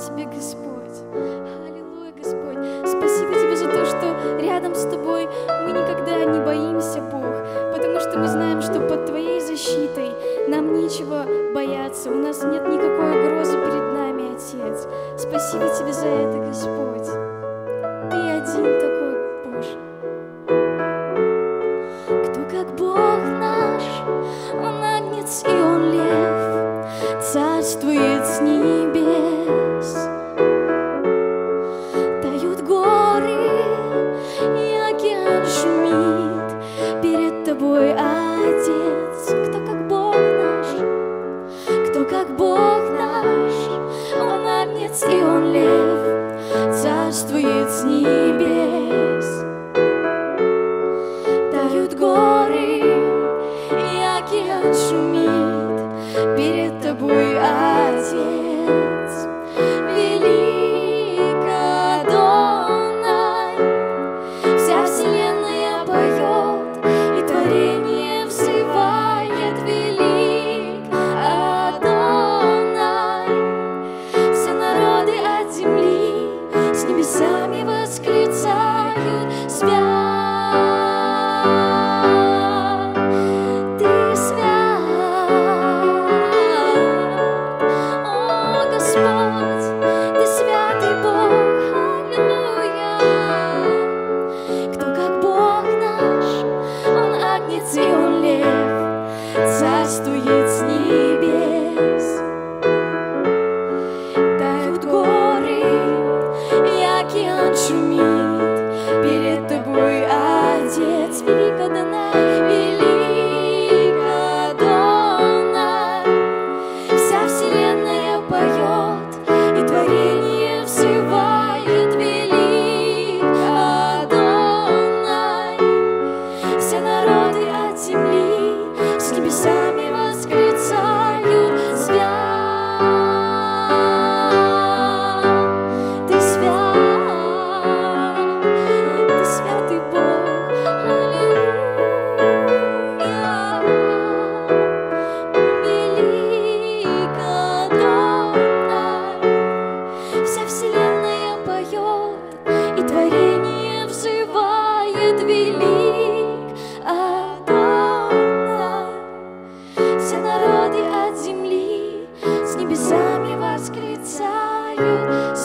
Тебе, Господь. Аллилуйя, Господь. Спасибо Тебе за то, что рядом с Тобой мы никогда не боимся, Бог, потому что мы знаем, что под Твоей защитой нам нечего бояться, у нас нет никакой угрозы перед нами, Отец. Спасибо Тебе за это, Господь. Ты один такой, Боже. Кто как Бог наш, Он агнец и Он лев, царствует с небес. Тобой, Отец. Кто как Бог наш, кто как Бог наш, Он агнец и Он лев, царствует с небес. Тают горы, и океан шумит перед to me. и творение взывает велик Адонай. Все народы от земли с небесами восклицают.